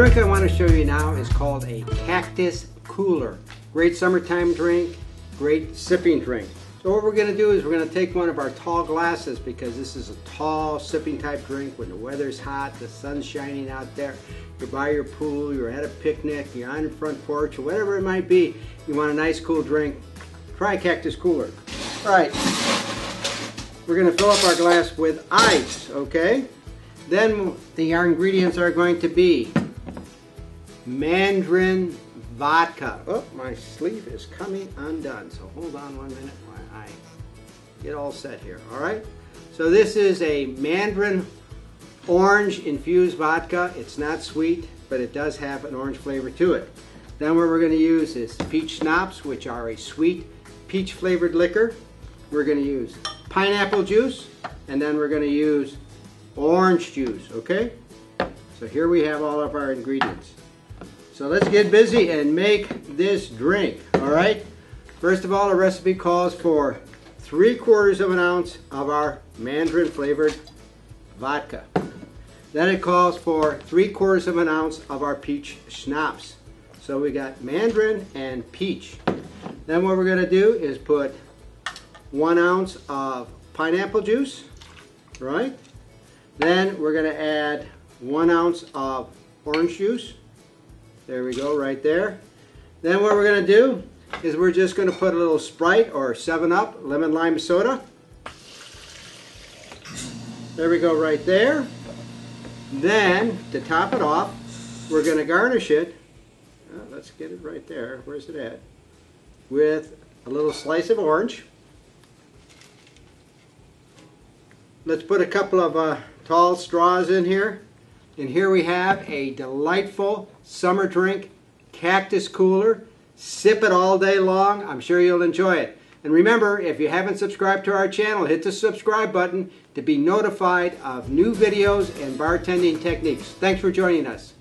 drink I want to show you now is called a Cactus Cooler. Great summertime drink, great sipping drink. So what we're going to do is we're going to take one of our tall glasses because this is a tall sipping type drink when the weather's hot, the sun's shining out there, you're by your pool, you're at a picnic, you're on your front porch, or whatever it might be, you want a nice cool drink, try Cactus Cooler. All right, we're going to fill up our glass with ice, okay? Then the, our ingredients are going to be Mandarin vodka. Oh, my sleeve is coming undone, so hold on one minute while I get all set here, all right? So this is a Mandarin orange infused vodka. It's not sweet, but it does have an orange flavor to it. Then what we're going to use is peach schnapps, which are a sweet peach flavored liquor. We're going to use pineapple juice, and then we're going to use orange juice, okay? So here we have all of our ingredients. So let's get busy and make this drink, all right? First of all, the recipe calls for three quarters of an ounce of our mandarin flavored vodka. Then it calls for three quarters of an ounce of our peach schnapps. So we got mandarin and peach. Then what we're gonna do is put one ounce of pineapple juice, right? Then we're gonna add one ounce of orange juice. There we go, right there. Then what we're gonna do is we're just gonna put a little Sprite or 7-Up lemon lime soda. There we go right there. Then, to top it off, we're gonna garnish it, uh, let's get it right there, where's it at? With a little slice of orange. Let's put a couple of uh, tall straws in here. And here we have a delightful summer drink, Cactus Cooler. Sip it all day long. I'm sure you'll enjoy it. And remember, if you haven't subscribed to our channel, hit the subscribe button to be notified of new videos and bartending techniques. Thanks for joining us.